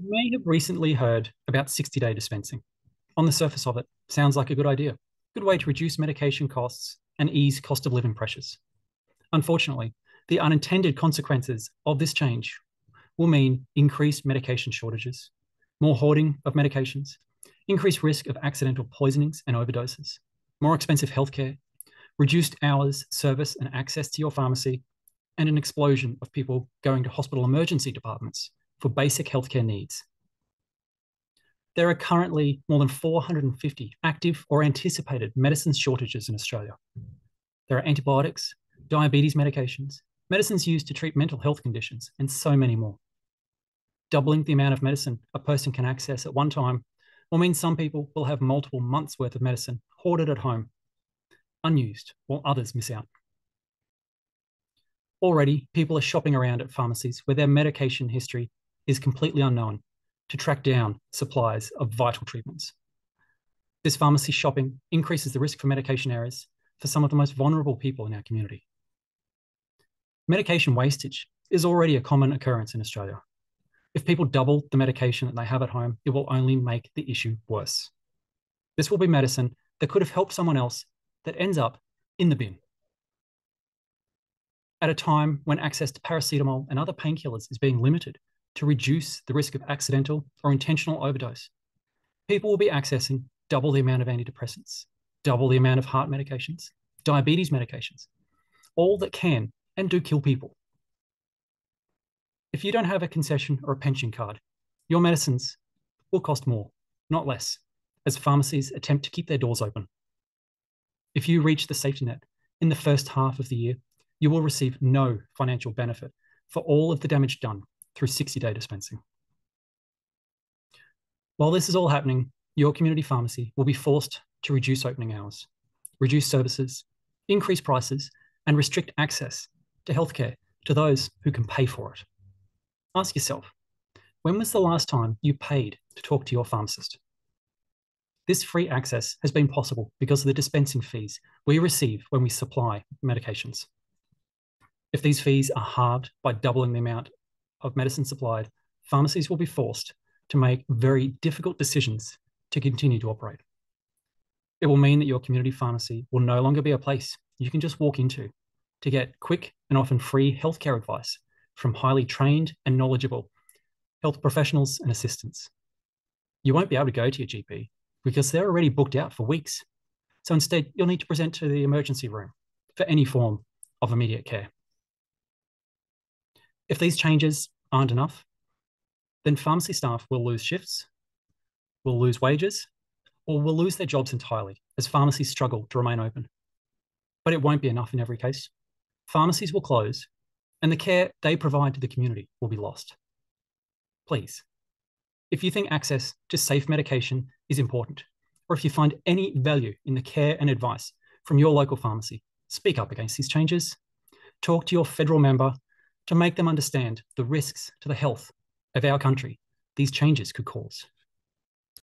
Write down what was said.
You may have recently heard about 60 day dispensing. On the surface of it, sounds like a good idea. Good way to reduce medication costs and ease cost of living pressures. Unfortunately, the unintended consequences of this change will mean increased medication shortages, more hoarding of medications, increased risk of accidental poisonings and overdoses, more expensive healthcare, reduced hours, service, and access to your pharmacy, and an explosion of people going to hospital emergency departments for basic healthcare needs. There are currently more than 450 active or anticipated medicines shortages in Australia. There are antibiotics, diabetes medications, medicines used to treat mental health conditions, and so many more. Doubling the amount of medicine a person can access at one time will mean some people will have multiple months worth of medicine hoarded at home, unused, while others miss out. Already, people are shopping around at pharmacies where their medication history is completely unknown to track down supplies of vital treatments. This pharmacy shopping increases the risk for medication errors for some of the most vulnerable people in our community. Medication wastage is already a common occurrence in Australia. If people double the medication that they have at home, it will only make the issue worse. This will be medicine that could have helped someone else that ends up in the bin. At a time when access to paracetamol and other painkillers is being limited to reduce the risk of accidental or intentional overdose. People will be accessing double the amount of antidepressants, double the amount of heart medications, diabetes medications, all that can and do kill people. If you don't have a concession or a pension card, your medicines will cost more, not less, as pharmacies attempt to keep their doors open. If you reach the safety net in the first half of the year, you will receive no financial benefit for all of the damage done through 60 day dispensing. While this is all happening, your community pharmacy will be forced to reduce opening hours, reduce services, increase prices, and restrict access to healthcare to those who can pay for it. Ask yourself, when was the last time you paid to talk to your pharmacist? This free access has been possible because of the dispensing fees we receive when we supply medications. If these fees are halved by doubling the amount of medicine supplied, pharmacies will be forced to make very difficult decisions to continue to operate. It will mean that your community pharmacy will no longer be a place you can just walk into to get quick and often free healthcare advice from highly trained and knowledgeable health professionals and assistants. You won't be able to go to your GP because they're already booked out for weeks. So instead, you'll need to present to the emergency room for any form of immediate care. If these changes aren't enough, then pharmacy staff will lose shifts, will lose wages, or will lose their jobs entirely as pharmacies struggle to remain open. But it won't be enough in every case. Pharmacies will close, and the care they provide to the community will be lost. Please, if you think access to safe medication is important, or if you find any value in the care and advice from your local pharmacy, speak up against these changes. Talk to your federal member to make them understand the risks to the health of our country these changes could cause.